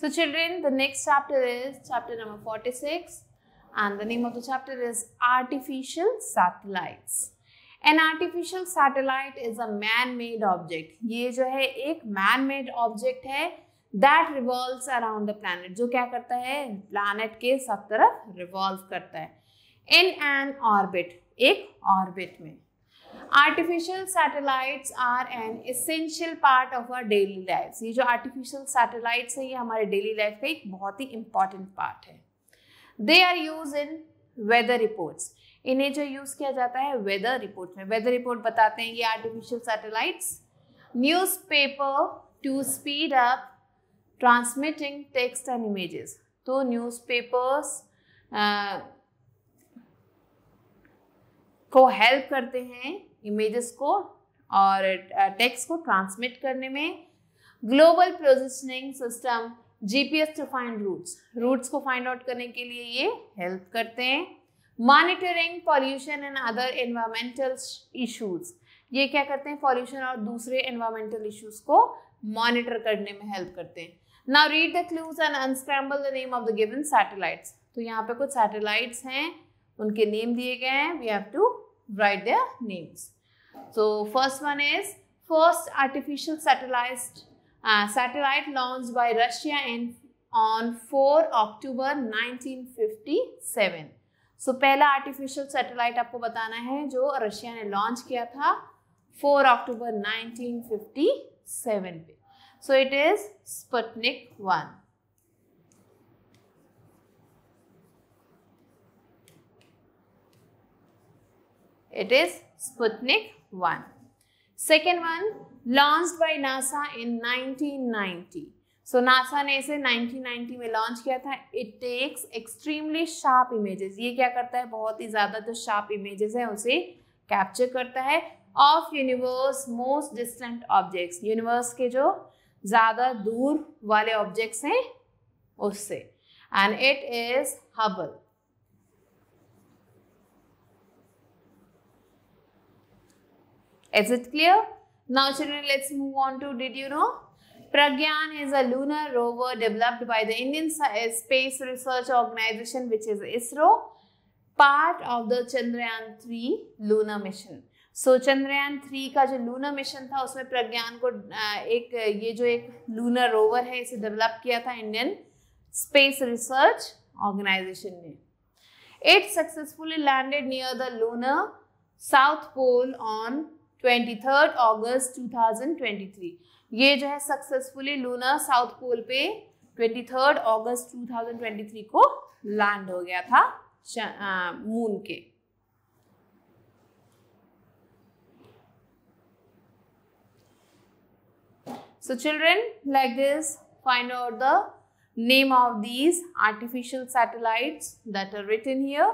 So children, the next chapter is chapter number 46 and the name of the chapter is Artificial Satellites. An artificial satellite is a man-made object. ये जो है एक man-made object है that revolves around the planet. जो क्या करता है planet के सब तरफ़ revolve करता है in an orbit, एक orbit में. Artificial satellites are an essential part of our daily life ये जो आर्टिफिशियल सैटेलाइट्स है, ये हमारे डेली लाइफ का एक बहुत ही इंपॉर्टेंट पार्ट है। They are used in weather reports इन्हें जो यूज़ किया जाता है वेदर रिपोर्ट में। वेदर रिपोर्ट बताते हैं ये artificial satellites newspaper to speed up transmitting text and images तो न्यूज़ पेपर्स को हेल्प करते हैं इमेजेस को और टेक्स्ट को ट्रांसमिट करने में। Global positioning system GPS to find routes routes को फाइंड आउट करने के लिए ये हेल्प करते हैं। Monitoring pollution and other environmental issues ये क्या करते हैं? पॉल्यूशन और दूसरे एनवायरमेंटल इश्यूज़ को मॉनिटर करने में हेल्प करते हैं। Now read the clues and unscramble the name of the given satellites तो यहाँ पे कुछ सैटेलाइट्स हैं। उनके नेम दिए गए हैं we have to write their names so first one is first artificial satellite satellite launch by Russia in on four October 1957 so so, पहला आर्टिफिशियल सैटेलाइट आपको बताना है जो रशिया ने लॉन्च किया था 4 अक्टूबर 1957 पे. So it is Sputnik one it is Sputnik 1. Second one, launched by NASA in 1990. So NASA ने इसे 1990 में लॉन्च किया था. It takes extremely sharp images ये क्या करता है? बहुत ही ज़्यादा जो शार्प इमेजेस हैं उसे कैप्चर करता है. Of universe most distant objects universe के जो ज़्यादा दूर वाले ऑब्जेक्ट्स हैं उससे. And it is Hubble Is it clear? Now children, let's move on to, did you know? Pragyan is a lunar rover developed by the Indian Space Research Organization which is ISRO, part of the Chandrayaan 3 lunar mission. So Chandrayaan three का जो lunar mission था उसमें प्रज्ञान को एक ये जो एक lunar rover है इसे डेवलप किया था इंडियन स्पेस रिसर्च ऑर्गेनाइजेशन ने it successfully landed near the lunar south pole on twenty August 2023 ये जो है सक्सेसफुली लूना साउथ पोल पे ट्वेंटी अगस्त 2023 को लैंड हो गया था मून के। So children like this find out the name of these artificial satellites that are written here